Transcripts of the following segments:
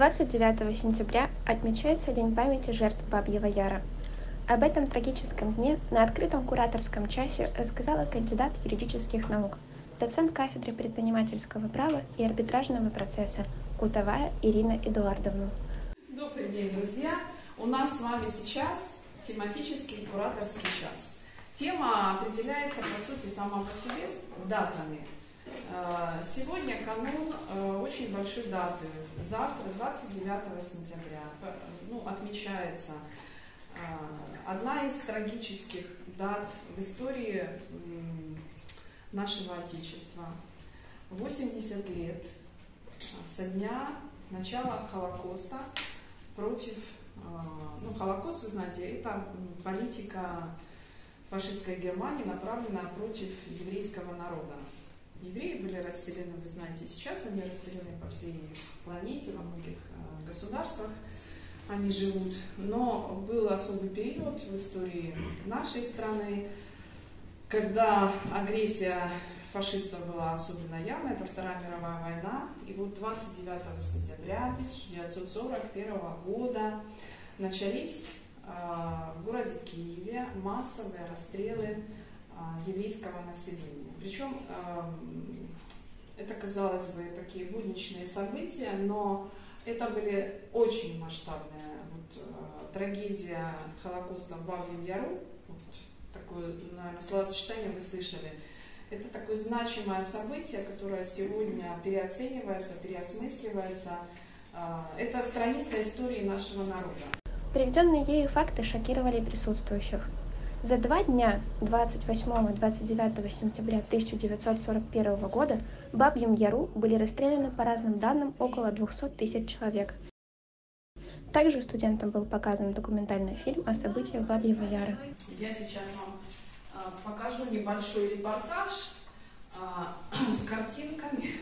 29 сентября отмечается День памяти жертв Бабьего Яра. Об этом трагическом дне на открытом кураторском часе рассказала кандидат юридических наук, доцент кафедры предпринимательского права и арбитражного процесса Кутовая Ирина Эдуардовна. Добрый день, друзья! У нас с вами сейчас тематический кураторский час. Тема определяется, по сути, сама по себе датами. Э, сегодня канун э, очень большой даты. Завтра, 29 сентября, ну, отмечается э, одна из трагических дат в истории нашего Отечества. 80 лет со дня начала Холокоста против... Ну, Холокост, вы знаете, это политика фашистской Германии, направленная против еврейского народа. Евреи были расселены, вы знаете, сейчас они расселены по всей планете, во многих э, государствах они живут. Но был особый период в истории нашей страны, когда агрессия фашистов была особенно явна, это Вторая мировая война. И вот 29 сентября 1941 года начались э, в городе Киеве массовые расстрелы а, еврейского населения. Причем это, казалось бы, такие будничные события, но это были очень масштабные. Вот, э, трагедия Холокоста в Бабьем Яру, вот такое, наверное, словосочетание вы слышали, это такое значимое событие, которое сегодня переоценивается, переосмысливается. Э, это страница истории нашего народа. Приведенные ею факты шокировали присутствующих. За два дня 28-29 сентября 1941 года в Бабьем Яру были расстреляны по разным данным около 200 тысяч человек. Также студентам был показан документальный фильм о событиях Бабьего Яра. Я сейчас вам а, покажу небольшой репортаж а, с картинками,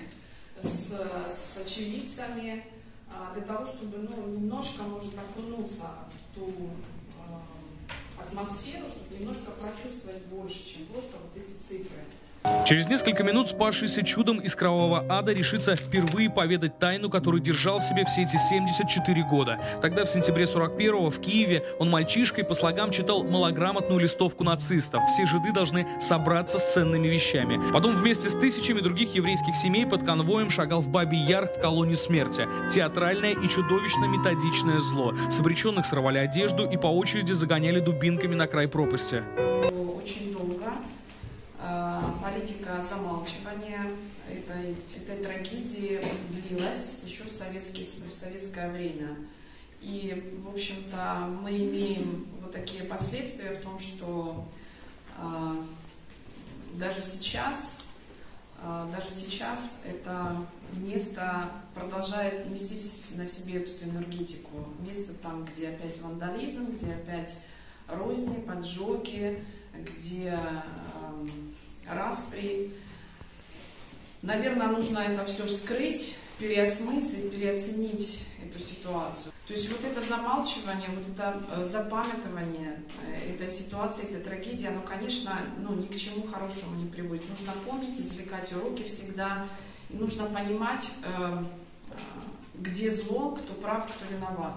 с, с очевидцами, а, для того, чтобы ну, немножко, может, окунуться в ту атмосферу, чтобы немножко прочувствовать больше, чем просто вот эти цифры. Через несколько минут спасшийся чудом из кровавого ада решится впервые поведать тайну, которую держал в себе все эти 74 года. Тогда, в сентябре 41-го, в Киеве, он мальчишкой по слогам читал малограмотную листовку нацистов. Все жиды должны собраться с ценными вещами. Потом вместе с тысячами других еврейских семей под конвоем шагал в Бабий Яр в колонию смерти. Театральное и чудовищно методичное зло. С обреченных сорвали одежду и по очереди загоняли дубинками на край пропасти политика замалчивания этой, этой трагедии длилась еще в, советский, в советское время. И, в общем-то, мы имеем вот такие последствия в том, что э, даже сейчас, э, даже сейчас это место продолжает нести на себе эту энергетику. Место там, где опять вандализм, где опять розни, поджоги, где э, распри. Наверное, нужно это все вскрыть, переосмыслить, переоценить эту ситуацию. То есть вот это замалчивание, вот это э, запамятование э, этой ситуации, этой трагедии, оно, конечно, ну, ни к чему хорошему не приводит. Нужно помнить, извлекать уроки всегда, и нужно понимать, э, где зло, кто прав, кто виноват.